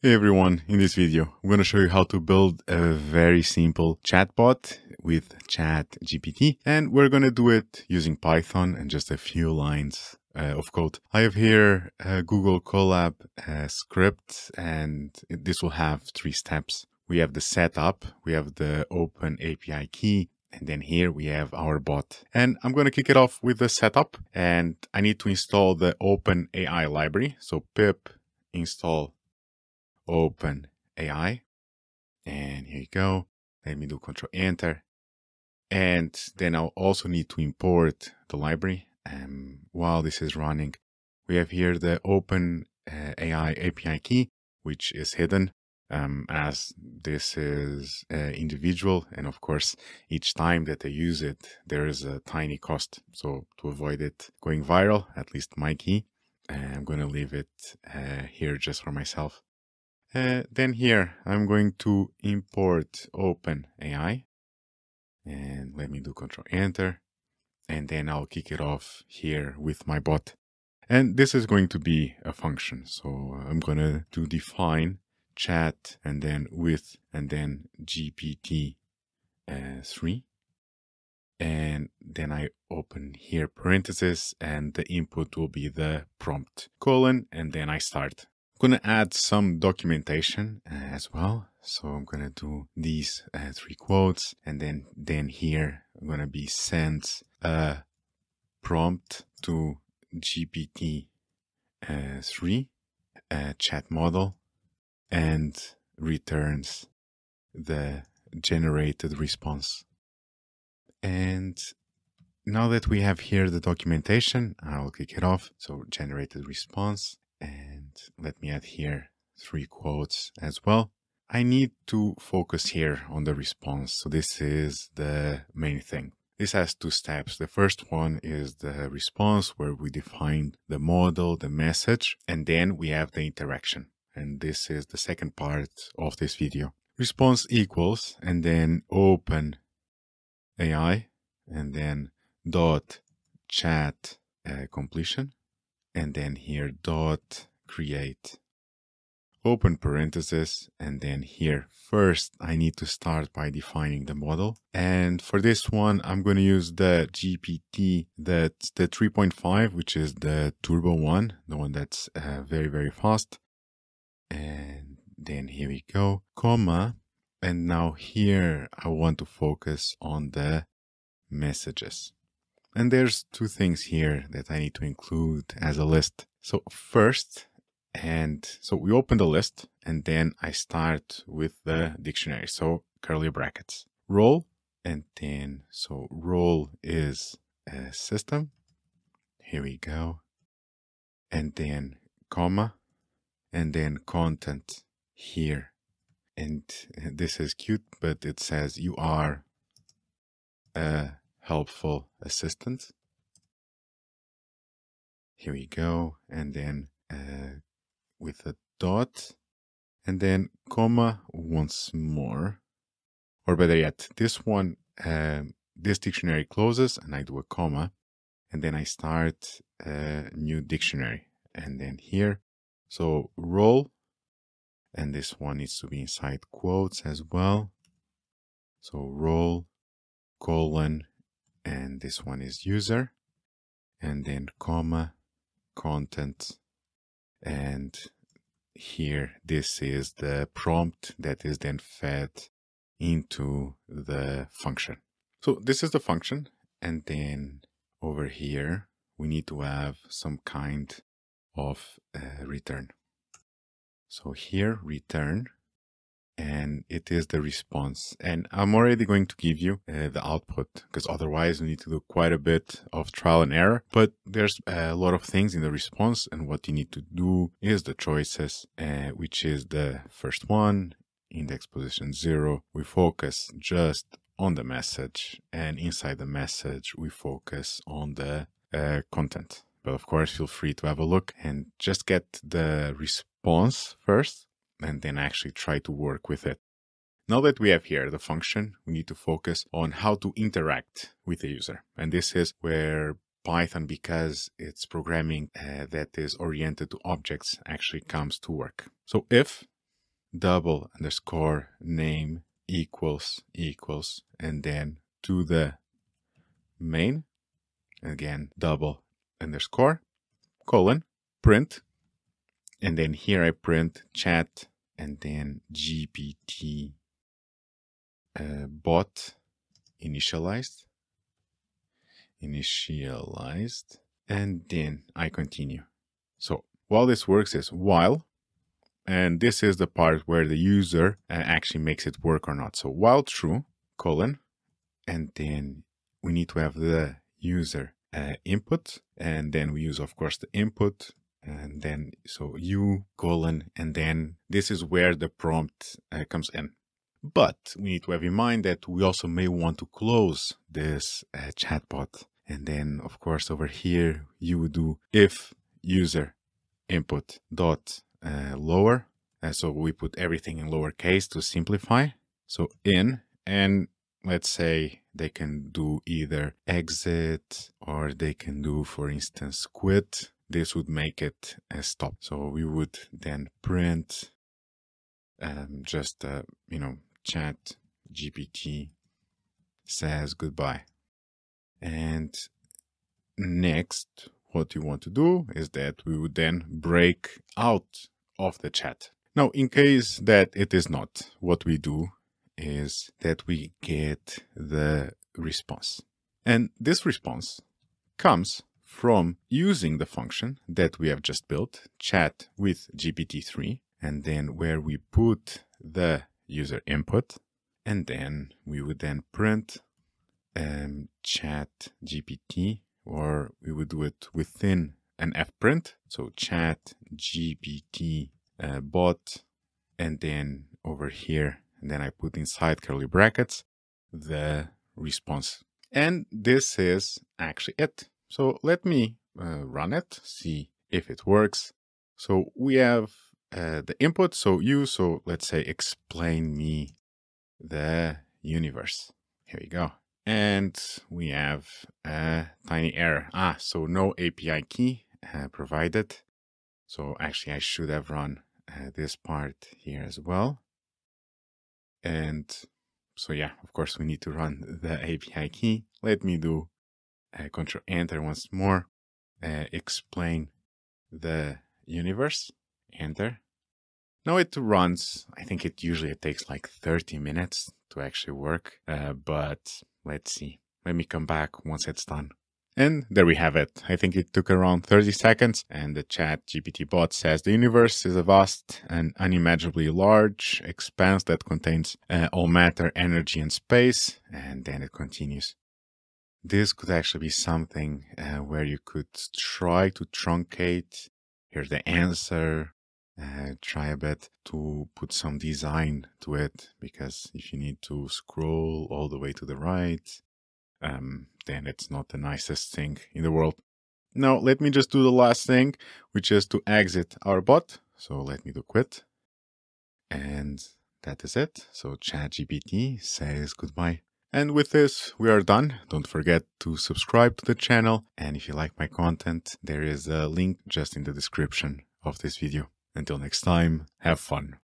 Hey everyone, in this video, I'm going to show you how to build a very simple chatbot with ChatGPT and we're going to do it using Python and just a few lines uh, of code. I have here a Google Colab uh, script and this will have three steps. We have the setup, we have the open API key, and then here we have our bot. And I'm going to kick it off with the setup and I need to install the OpenAI library. So pip install open AI. And here you go. Let me do control enter. And then I'll also need to import the library. And while this is running, we have here the open uh, AI API key, which is hidden um, as this is uh, individual. And of course, each time that I use it, there is a tiny cost. So to avoid it going viral, at least my key, I'm going to leave it uh, here just for myself. Uh, then here, I'm going to import OpenAI. And let me do Control Enter. And then I'll kick it off here with my bot. And this is going to be a function. So I'm going to do define chat and then with and then GPT uh, 3. And then I open here parentheses and the input will be the prompt colon and then I start. I'm going to add some documentation uh, as well. So I'm going to do these uh, three quotes and then, then here I'm going to be sent a prompt to GPT uh, 3 a chat model and returns the generated response. And now that we have here the documentation, I'll kick it off. So generated response and let me add here three quotes as well. I need to focus here on the response. So this is the main thing. This has two steps. The first one is the response where we define the model, the message, and then we have the interaction. And this is the second part of this video. Response equals, and then open AI, and then dot chat uh, completion and then here dot create. Open parentheses and then here. First I need to start by defining the model. And for this one I'm going to use the GPT that's the 3.5 which is the turbo one the one that's uh, very very fast. And then here we go comma. And now here I want to focus on the messages. And there's two things here that I need to include as a list. So first, and so we open the list and then I start with the dictionary. So curly brackets, role, and then so role is a system. Here we go. And then comma, and then content here. And this is cute, but it says you are a helpful assistant. Here we go. And then uh, with a dot and then comma once more. Or better yet, this one, uh, this dictionary closes and I do a comma and then I start a new dictionary and then here. So role and this one needs to be inside quotes as well. So role colon and this one is user and then comma content and here this is the prompt that is then fed into the function. So this is the function and then over here we need to have some kind of uh, return. So here return and it is the response. And I'm already going to give you uh, the output because otherwise we need to do quite a bit of trial and error. But there's a lot of things in the response and what you need to do is the choices, uh, which is the first one, index position zero. We focus just on the message and inside the message, we focus on the uh, content. But of course, feel free to have a look and just get the response first and then actually try to work with it. Now that we have here the function, we need to focus on how to interact with the user. And this is where Python, because it's programming uh, that is oriented to objects, actually comes to work. So if double underscore name equals equals and then to the main again double underscore colon print and then here I print chat and then GPT uh, bot initialized initialized and then I continue. So while this works is while and this is the part where the user uh, actually makes it work or not. So while true colon and then we need to have the user uh, input and then we use of course the input and then so u colon and then this is where the prompt uh, comes in. But we need to have in mind that we also may want to close this uh, chatbot. And then of course over here you would do if user input dot uh, lower uh, so we put everything in lowercase to simplify. So in and let's say they can do either exit or they can do for instance quit this would make it a stop. So we would then print um, just uh, you know chat gpt says goodbye. And next what you want to do is that we would then break out of the chat. Now in case that it is not what we do is that we get the response. And this response comes from using the function that we have just built, chat with GPT-3, and then where we put the user input, and then we would then print um, chat GPT, or we would do it within an fprint, so chat GPT uh, bot, and then over here and then I put inside curly brackets the response. And this is actually it. So let me uh, run it, see if it works. So we have uh, the input, so you, so let's say explain me the universe. Here we go. And we have a tiny error. Ah, so no API key uh, provided. So actually I should have run uh, this part here as well. And so yeah, of course we need to run the API key. Let me do uh, control enter once more, uh, explain the universe, enter. Now it runs, I think it usually it takes like 30 minutes to actually work, uh, but let's see. Let me come back once it's done. And there we have it. I think it took around 30 seconds and the chat GPT bot says the universe is a vast and unimaginably large expanse that contains uh, all matter, energy and space. And then it continues. This could actually be something uh, where you could try to truncate. Here's the answer. Uh, try a bit to put some design to it because if you need to scroll all the way to the right, um, then it's not the nicest thing in the world. Now, let me just do the last thing, which is to exit our bot. So let me do quit. And that is it. So ChatGPT says goodbye. And with this, we are done. Don't forget to subscribe to the channel. And if you like my content, there is a link just in the description of this video. Until next time, have fun.